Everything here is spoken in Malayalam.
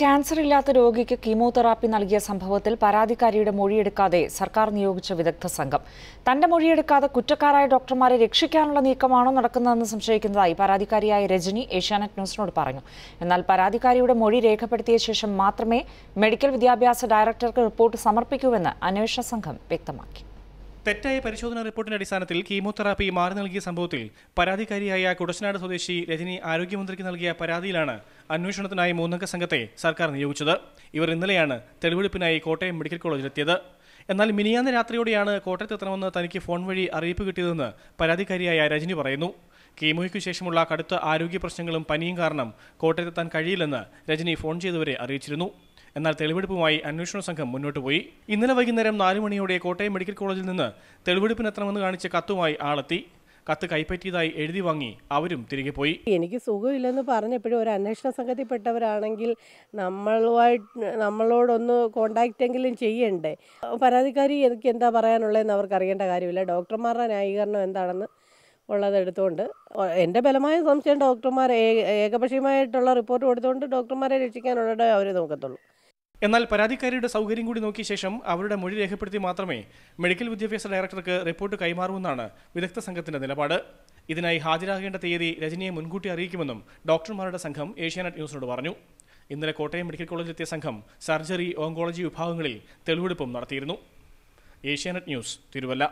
ക്യാൻസർ ഇല്ലാത്ത രോഗിക്ക് കീമോതെറാപ്പി നൽകിയ സംഭവത്തിൽ പരാതിക്കാരിയുടെ മൊഴിയെടുക്കാതെ സർക്കാർ നിയോഗിച്ച വിദഗ്ധ സംഘം. തന്റെ മൊഴിയെടുക്കാതെ കുറ്റക്കാരായ ഡോക്ടർമാരെ രക്ഷിക്കാനുള്ള നീക്കമാണോ നടക്കുന്നതെന്ന് സംശയിക്കുന്നതായി പരാതിക്കാരിയായ രജനി ഏഷ്യാനെറ്റ് ന്യൂസിനോട് പറഞ്ഞു. എന്നാൽ പരാതിക്കാരിയുടെ മൊഴി രേഖപ്പെടുത്തിയ ശേഷം മാത്രമേ മെഡിക്കൽ വിദ്യാഭ്യാസ ഡയറക്ടർക്ക് റിപ്പോർട്ട് സമർപ്പിക്കൂവെന്ന് അന്വേഷണ സംഘം വ്യക്തമാക്കി. തെറ്റായ പരിശോധനാ റിപ്പോർട്ടിന്റെ അടിസ്ഥാനത്തിൽ കീമോതെറാപ്പി മാറി നൽകിയ സംഭവത്തിൽ പരാതിക്കാരിയായ കുടശനാട് സ്വദേശി രജനി ആരോഗ്യമന്ത്രിക്ക് നൽകിയ പരാതിയിലാണ് അന്വേഷണത്തിനായി മൂന്നംഗ സംഘത്തെ സർക്കാർ നിയോഗിച്ചത്. ഇവർ ഇന്നലെയാണ് തെളിവെടുപ്പിനായി കോട്ടയം മെഡിക്കൽ കോളേജിലെത്തിയത്. എന്നാൽ മിനിയാന്ന് രാത്രിയോടെയാണ് കോട്ടയത്തെത്തണമെന്ന് തനിക്ക് ഫോൺ വഴി അറിയിപ്പ് കിട്ടിയതെന്ന് പരാതിക്കാരിയായ രജനി പറയുന്നു. കീമോയ്ക്കു ശേഷമുള്ള കടുത്ത ആരോഗ്യ പ്രശ്നങ്ങളും പനിയും കാരണം കോട്ടയത്തെത്താൻ കഴിയില്ലെന്ന് രജനി ഫോൺ ചെയ്തവരെ അറിയിച്ചിരുന്നു. എന്നാൽ തെളിവെടുപ്പുമായി അന്വേഷണ സംഘം മുന്നോട്ട് പോയി. ഇന്നലെ വൈകുന്നേരം നാല് മണിയോടെ കോട്ടയം മെഡിക്കൽ കോളേജിൽ നിന്ന് തെളിവെടുപ്പിനെത്തണമെന്ന് കാണിച്ച കത്തുമായി ആളെത്തി. കത്ത് കൈപ്പറ്റിയതായി എഴുതി വാങ്ങി അവരും തിരികെ പോയി. എനിക്ക് സുഖമില്ലെന്ന് പറഞ്ഞപ്പോഴും ഒരു അന്വേഷണ സംഘത്തിൽപ്പെട്ടവരാണെങ്കിൽ നമ്മളുമായിട്ട് നമ്മളോടൊന്ന് കോണ്ടാക്റ്റ് എങ്കിലും ചെയ്യണ്ടേ? പരാതിക്കാരി എനിക്ക് എന്താ പറയാനുള്ളതെന്ന് അവർക്ക് അറിയേണ്ട കാര്യമില്ല. ഡോക്ടർമാരുടെ ന്യായീകരണം എന്താണെന്ന് ഉള്ളത് എടുത്തുകൊണ്ട് എന്റെ ബലമായ സംശയം ഡോക്ടർമാർ ഏകപക്ഷീയമായിട്ടുള്ള റിപ്പോർട്ട് കൊടുത്തുകൊണ്ട് ഡോക്ടർമാരെ രക്ഷിക്കാനുള്ളതേ അവർ നോക്കത്തുള്ളൂ. എന്നാൽ പരാതിക്കാരിയുടെ സൗകര്യം കൂടി നോക്കിയ ശേഷം അവരുടെ മൊഴി രേഖപ്പെടുത്തി മാത്രമേ മെഡിക്കൽ വിദ്യാഭ്യാസ ഡയറക്ടർക്ക് റിപ്പോർട്ട് കൈമാറുമെന്നാണ് വിദഗ്ധ സംഘത്തിന്റെ നിലപാട്. ഇതിനായി ഹാജരാകേണ്ട തീയതി രജനിയെ മുൻകൂട്ടി അറിയിക്കുമെന്നും ഡോക്ടർമാരുടെ സംഘം ഏഷ്യാനെറ്റ് ന്യൂസിനോട് പറഞ്ഞു. ഇന്നലെ കോട്ടയം മെഡിക്കൽ കോളേജിലെത്തിയ സംഘം സർജറി ഓങ്കോളജി വിഭാഗങ്ങളിൽ തെളിവെടുപ്പും നടത്തിയിരുന്നു. ഏഷ്യാനെറ്റ് ന്യൂസ് തിരുവല്ല.